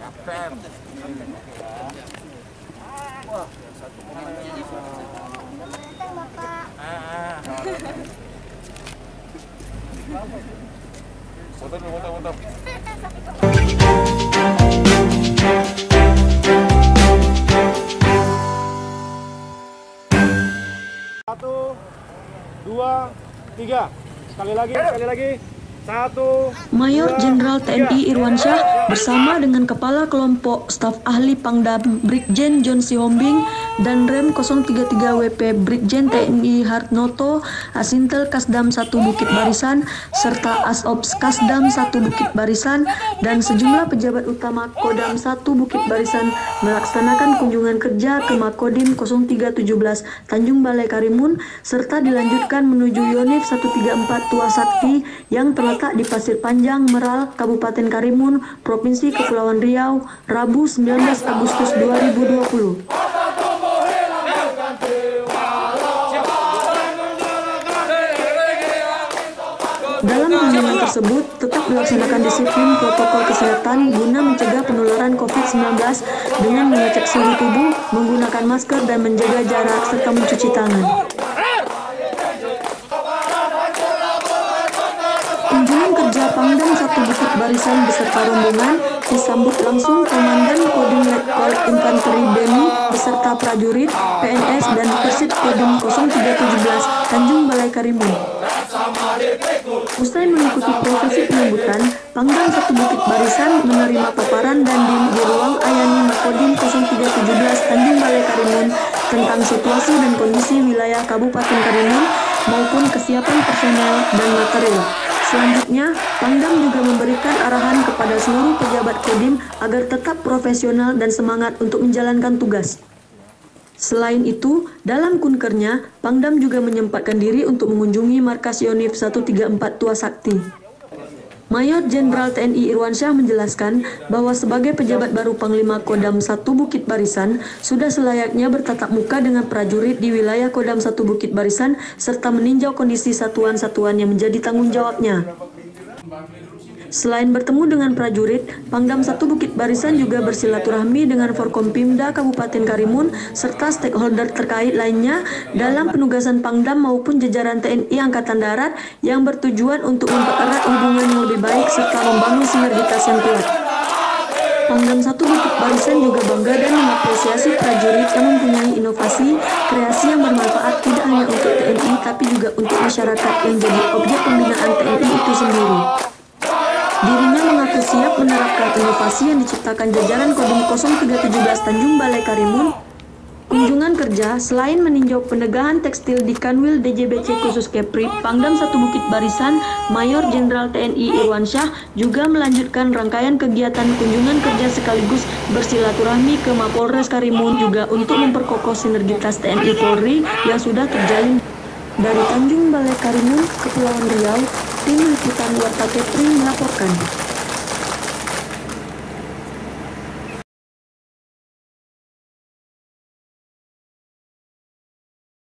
Kapten. Wah, satu Ah, ah. Foto foto, foto. Satu, dua, tiga. Sekali lagi, sekali lagi. Mayor Jenderal. TNI Irwansyah bersama dengan Kepala Kelompok Staf Ahli Pangdam Brigjen John Sihombing dan Rem 033 WP Brigjen TNI Hartnoto, Asintel Kasdam 1 Bukit Barisan, serta Asops Kasdam 1 Bukit Barisan dan sejumlah pejabat utama Kodam 1 Bukit Barisan melaksanakan kunjungan kerja ke Makodim 0317 Tanjung Balai Karimun serta dilanjutkan menuju Yonif 134 Tua Sakti yang terletak di Pasir Panjang, Meral, Kabupaten Karimun, Provinsi Kepulauan Riau, Rabu 19 Agustus 2020. Dalam kunjungan tersebut, tetap melaksanakan disiplin protokol kesehatan guna mencegah penularan COVID-19 dengan mengecek suhu tubuh, menggunakan masker, dan menjaga jarak serta mencuci tangan. Kunjungan kerja Pangdam Satu Bukit Barisan beserta rombongan disambut langsung Komandan Kodim Letkol Infanteri Bemi beserta prajurit, PNS, dan Persit Kodim 0317 Tanjung Balai Karimun. Usai mengikuti prosesi penyambutan, Pangdam Satu Bukit Barisan menerima paparan dan di ruang Ayani Makodim 0317 Tanjung Balai Karimun tentang situasi dan kondisi wilayah Kabupaten Karimun maupun kesiapan personel dan material. Selanjutnya, Pangdam juga memberikan arahan kepada seluruh pejabat Kodim agar tetap profesional dan semangat untuk menjalankan tugas. Selain itu, dalam kunkernya, Pangdam juga menyempatkan diri untuk mengunjungi markas Yonif 134 Tua Sakti. Mayor Jenderal TNI Irwansyah menjelaskan bahwa sebagai pejabat baru Panglima Kodam 1 Bukit Barisan, sudah selayaknya bertatap muka dengan prajurit di wilayah Kodam 1 Bukit Barisan serta meninjau kondisi satuan-satuan yang menjadi tanggung jawabnya. Selain bertemu dengan prajurit, Pangdam 1 Bukit Barisan juga bersilaturahmi dengan Forkompimda Kabupaten Karimun serta stakeholder terkait lainnya dalam penugasan Pangdam maupun jajaran TNI Angkatan Darat yang bertujuan untuk mempererat hubungan yang lebih baik serta membangun sinergitas yang kuat. Pangdam 1 Bukit Barisan juga bangga dan mengapresiasi prajurit yang mempunyai inovasi, kreasi yang bermanfaat tidak hanya untuk TNI tapi juga untuk masyarakat yang jadi objek pembinaan TNI itu sendiri. Dirinya mengaku siap menerapkan inovasi yang diciptakan jajaran Kodim 0317 Tanjung Balai Karimun. Kunjungan kerja selain meninjau penegahan tekstil di Kanwil DJBC khusus Kepri, Pangdam 1 Bukit Barisan, Mayor Jenderal TNI Irwansyah juga melanjutkan rangkaian kegiatan kunjungan kerja sekaligus bersilaturahmi ke Mapolres Karimun juga untuk memperkokoh sinergitas TNI Polri yang sudah terjalin dari Tanjung Balai Karimun, Kepulauan Riau, tim liputan Warta Kepri melaporkan.